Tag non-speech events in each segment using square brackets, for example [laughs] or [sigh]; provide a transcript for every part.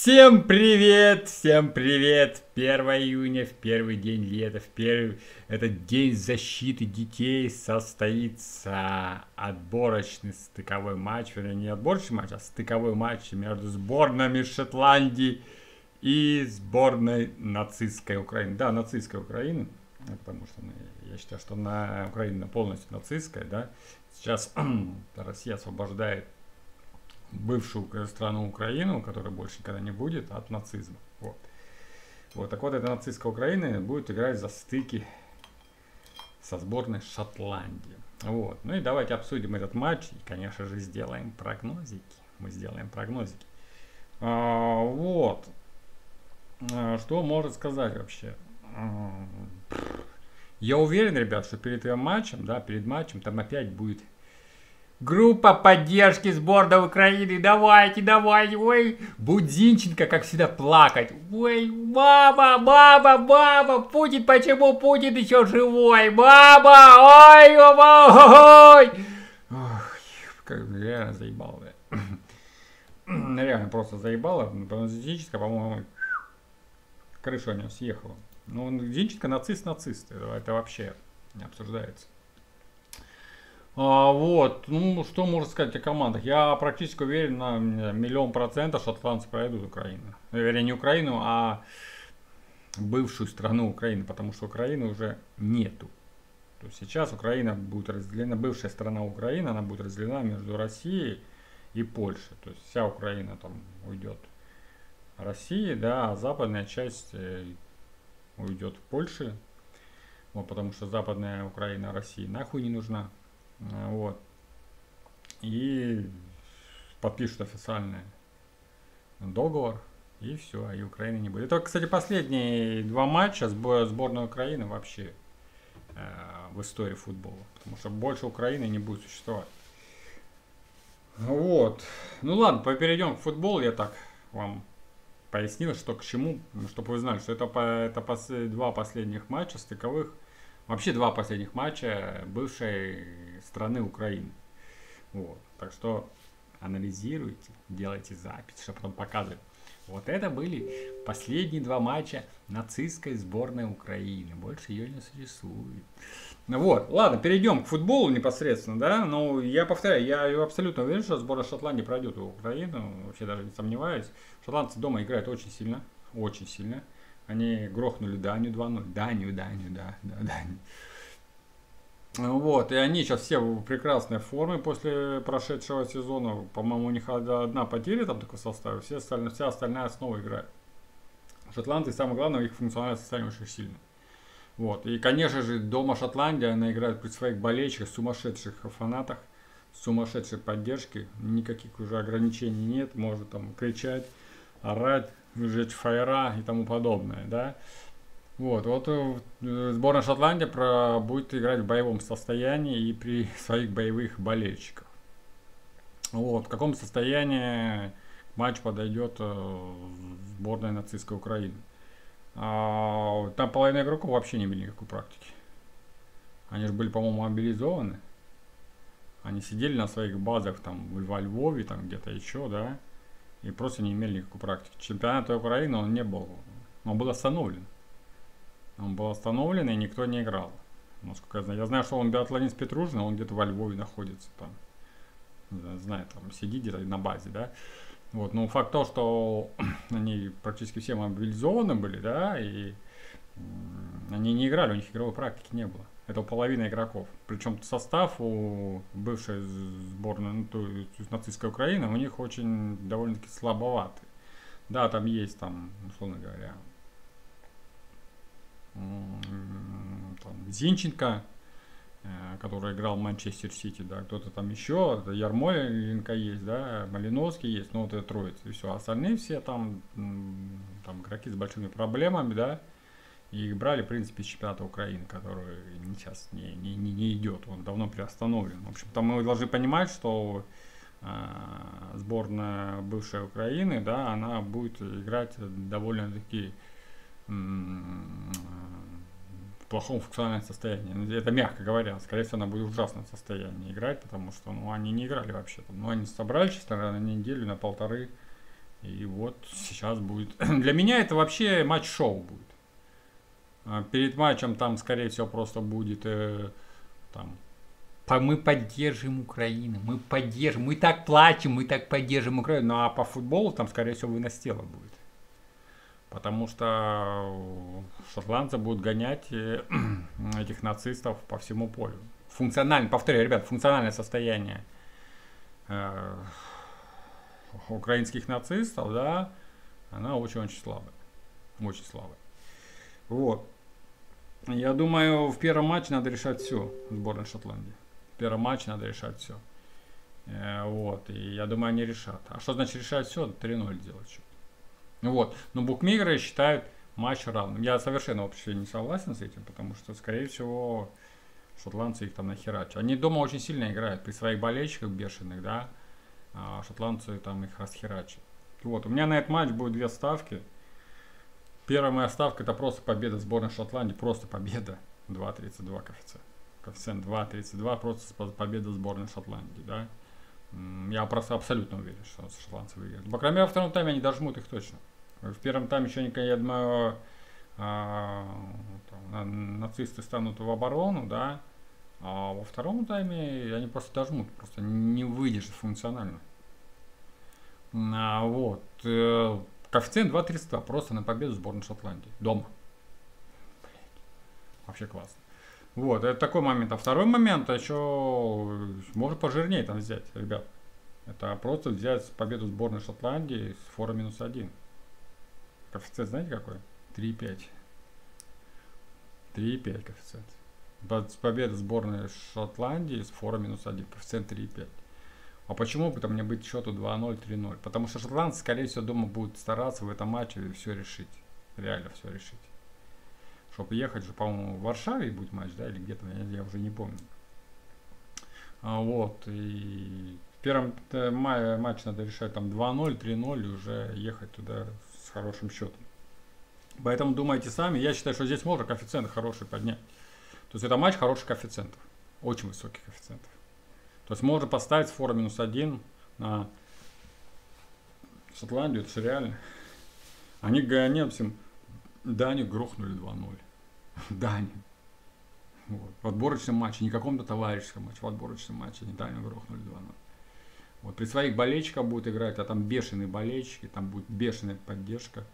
Всем привет! Всем привет! 1 июня, в первый день лета, в первый... Этот день защиты детей состоится отборочный стыковой матч, вернее, не отборочный матч, а стыковой матч между сборными Шотландии и сборной нацистской Украины. Да, нацистской Украины, потому что ну, я считаю, что на Украина полностью нацистская, да. Сейчас [clears throat] Россия освобождает бывшую страну Украину, которая больше никогда не будет, от нацизма. Вот. Вот, так вот, эта нацистская Украина будет играть за стыки со сборной Шотландии. Вот. Ну и давайте обсудим этот матч и, конечно же, сделаем прогнозики. Мы сделаем прогнозики. А, вот. А, что можно сказать вообще? А, я уверен, ребят, что перед этим матчем, да, перед матчем там опять будет Группа поддержки сборной Украины. Давайте, давайте. Ой, Будинченко, как всегда, плакать. Ой, мама, мама, мама. Путин, почему Путин еще живой? Мама, ой, ой, ой. Ох, как реально заебало, да. [clears throat] Реально просто заебало. Будинченко, по-моему, крыша у него съехала. Ну, Зинченко нацист-нацист. Это вообще не обсуждается. А, вот, ну что можно сказать о командах? Я практически уверен на миллион процентов, что шотландцы пройдут Украину. Вернее, не Украину, а бывшую страну Украины, потому что Украины уже нету. То есть сейчас Украина будет разделена, бывшая страна Украины, она будет разделена между Россией и Польшей. То есть вся Украина там уйдет России, да, а западная часть э, уйдет в Польше. Вот, потому что западная Украина России нахуй не нужна. А, вот. И подпишут официальный договор, и все, и Украины не будет. Это, кстати, последние два матча сборной Украины вообще э, в истории футбола. Потому что больше Украины не будет существовать. Вот. Ну ладно, перейдем к футболу. Я так вам пояснил, что к чему, чтобы вы знали, что это, это пос, два последних матча стыковых Вообще два последних матча бывшей страны Украины. Вот. Так что анализируйте, делайте запись, чтобы потом показывать. Вот это были последние два матча нацистской сборной Украины. Больше ее не существует. Ну вот, ладно, перейдем к футболу непосредственно, да. Но я повторяю, я абсолютно уверен, что сборная Шотландии пройдет в Украину. Вообще даже не сомневаюсь. Шотландцы дома играют очень сильно. Очень сильно. Они грохнули Данию 2-0. Данию, Данию, да, да, Данию. Вот, и они сейчас все в прекрасной форме после прошедшего сезона. По-моему, у них одна потеря там такой состав, все остальные, вся остальная основа играет. Шотландцы, самое главное, их функциональное состояние очень сильно. Вот, и, конечно же, дома Шотландия, она играет при своих болельщиках, сумасшедших фанатах, сумасшедшей поддержки, никаких уже ограничений нет, может там кричать, орать, жечь фаера и тому подобное, да. Вот, вот э, сборная Шотландии про, будет играть в боевом состоянии и при [laughs] своих боевых болельщиках. Вот, в каком состоянии матч подойдет э, сборная нацистской Украины. А, там половина игроков вообще не имели никакой практики. Они же были, по-моему, мобилизованы. Они сидели на своих базах там во Львове, там где-то еще, да и просто не имели никакой практики. Чемпионат Украины он не был, он был остановлен. Он был остановлен и никто не играл. Насколько я знаю. Я знаю, что он биатлонист Петружин, он где-то во Львове находится там. Знаю, там сидит где-то на базе, да. Вот, но факт то, что [clears throat] они практически все мобилизованы были, да, и они не играли, у них игровой практики не было. Это половина игроков. Причем состав у бывшей сборной, ну, то есть нацистской Украины, у них очень довольно-таки слабоватый. Да, там есть, там, условно говоря, там, Зинченко, э, который играл в Манчестер Сити, да, кто-то там еще, Ярмоленко есть, да, Малиновский есть, ну вот это троица, и все. Остальные все там, там игроки с большими проблемами, да, и их брали, в принципе, из чемпионата Украины, который сейчас не, не, не, не идет, он давно приостановлен. В общем, там мы должны понимать, что э, сборная бывшей Украины, да, она будет играть довольно-таки в плохом функциональном состоянии. Ну, это мягко говоря. Скорее всего, она будет в ужасном состоянии играть, потому что ну, они не играли вообще. Ну, они собрались, наверное, на неделю, на полторы И вот сейчас будет... [clears throat] Для меня это вообще матч-шоу будет. А перед матчем там, скорее всего, просто будет э, там мы поддержим Украину, мы поддержим, мы так плачем, мы так поддержим Украину. Ну а по футболу там, скорее всего, вынос тела будет. Потому что шотландцы будут гонять э, [clears throat] этих нацистов по всему полю. Функционально, повторяю, ребят, функциональное состояние э, украинских нацистов, да, она очень-очень слабая. Очень слабая. Вот. Я думаю, в первом матче надо решать все сборной Шотландии. В первом матче надо решать все. Э, вот. И я думаю, они решат. А что значит решать все? 3-0 делать счет. Вот. Но букмекеры считают матч равным. Я совершенно вообще не согласен с этим, потому что, скорее всего, шотландцы их там нахерачат. Они дома очень сильно играют при своих болельщиках бешеных, да, а шотландцы там их расхерачат. Вот, у меня на этот матч будет две ставки. Первая моя ставка это просто победа сборной Шотландии, просто победа. 2.32 коэффициент. Коэффициент 2.32, просто победа сборной Шотландии, да. Я просто абсолютно уверен, что шотландцы выиграют. По крайней мере, во втором тайме они дожмут их точно. В первом тайме еще, я думаю, а, нацисты станут в оборону, да, а во втором тайме они просто дожмут, просто не выдержат функционально. А, вот. Коэффициент 2.32 просто на победу сборной Шотландии. Дома. Вообще классно. Вот, это такой момент. А второй момент, а еще можно пожирнее там взять, ребят. Это просто взять победу сборной Шотландии с фора минус один. Коэффициент знаете какой? 3,5. 3,5 коэффициент. Победа сборной Шотландии с фора минус один. Коэффициент 3,5. А почему бы там не быть счету 2-0, 3-0? Потому что шотландцы, скорее всего, дома будут стараться в этом матче все решить. Реально все решить. Чтобы ехать же, по-моему, в Варшаве будет матч, да, или где-то, я, я уже не помню. А, вот, и в первом э, мае матч надо решать там 2-0, 3-0 и уже ехать туда с хорошим счетом. Поэтому думайте сами. Я считаю, что здесь можно коэффициенты хорошие поднять. То есть это матч хороших коэффициентов. Очень высоких коэффициентов. То есть можно поставить фора минус один на Шотландию, это же реально. Они немцам Данию грохнули 2-0. [laughs] Данию. Вот. В отборочном матче, не каком-то товарищеском матче, в отборочном матче они Данию грохнули 2-0. Вот, при своих болельщиках будут играть, а там бешеные болельщики, там будет бешеная поддержка.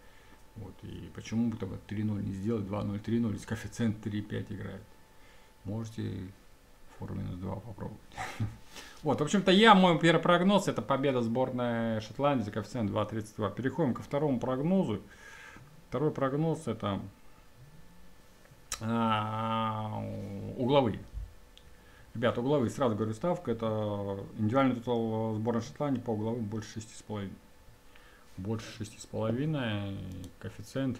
Вот, и почему бы тогда 3-0 не сделать, 2-0, 3-0, если коэффициент 3-5 играет. Можете фор минус 2 попробовать. [laughs] Вот, в общем-то, я, мой первый прогноз, это победа сборной Шотландии, коэффициент 2.32. Переходим ко второму прогнозу. Второй прогноз это а, угловые. Ребята, угловые, сразу говорю, ставка, это индивидуальный тотал сборной Шотландии по угловым больше 6,5. Больше 6,5, коэффициент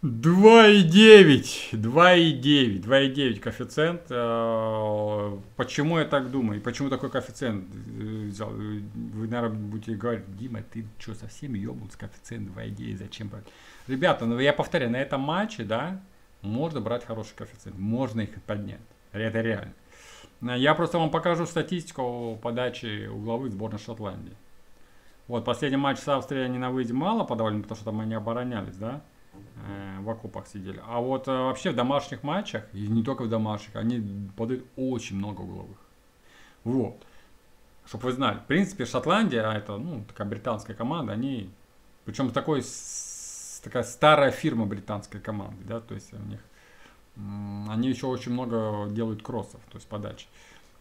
2,9, 2,9, 2,9 коэффициент. Э, почему я так думаю? Почему такой коэффициент взял? Вы, наверное, будете говорить, Дима, ты что, совсем ебнулся коэффициент 2,9, зачем брать? Ребята, ну я повторяю, на этом матче, да, можно брать хороший коэффициент, можно их поднять. Это реально. Я просто вам покажу статистику подачи угловых сборной Шотландии. Вот, последний матч с Австрией они на выезде мало подавали, потому что там они оборонялись, да? Э, в окопах сидели. А вот э, вообще в домашних матчах, и не только в домашних, они подают очень много угловых. Вот. Чтобы вы знали. В принципе, Шотландия, а это ну, такая британская команда, они... Причем такой, такая старая фирма британской команды, да, то есть у них... Они еще очень много делают кроссов, то есть подач.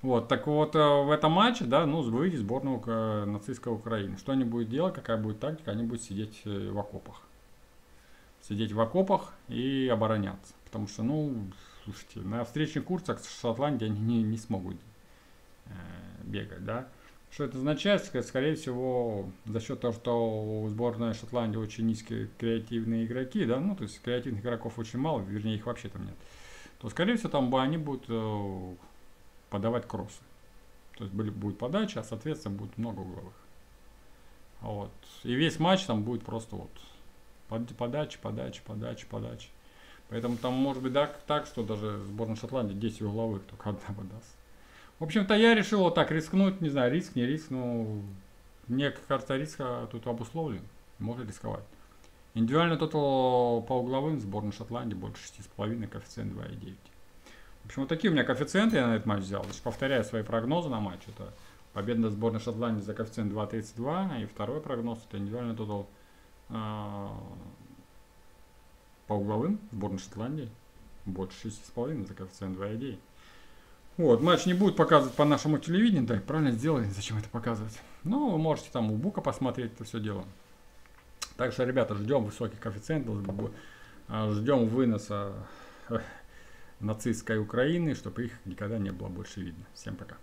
Вот, так вот, э, в этом матче, да, ну, выйдет сборная нацистской Украины. Что они будут делать, какая будет тактика, они будут сидеть в окопах сидеть в окопах и обороняться. Потому что, ну, слушайте, на встречных курсах в Шотландии они не, не смогут э, бегать, да. Что это означает? Скорее всего, за счет того, что у сборной Шотландии очень низкие креативные игроки, да, ну, то есть креативных игроков очень мало, вернее, их вообще там нет, то, скорее всего, там они будут э, подавать кроссы. То есть были, будет подача, а, соответственно, будет много угловых. Вот. И весь матч там будет просто вот Подачи, подачи, подачи, подачи. Поэтому там может быть так, так что даже сборная Шотландии 10 угловых только одна выдаст. В общем-то, я решил вот так рискнуть, не знаю, риск, не риск, ну, некая карта риска тут обусловлен, можно рисковать. Индивидуальный тотал по угловым сборной Шотландии больше 6,5, коэффициент 2,9. В общем, вот такие у меня коэффициенты я на этот матч взял. Значит, повторяю свои прогнозы на матч. Это победа сборной Шотландии за коэффициент 2,32. И второй прогноз это индивидуальный тотал э, по угловым сборной Шотландии больше 6,5 за коэффициент 2,9. Вот, матч не будет показывать по нашему телевидению, да, правильно сделали, зачем это показывать. Ну, вы можете там у Бука посмотреть это все дело. Так что, ребята, ждем высоких коэффициентов, а, ждем выноса э, нацистской Украины, чтобы их никогда не было больше видно. Всем пока.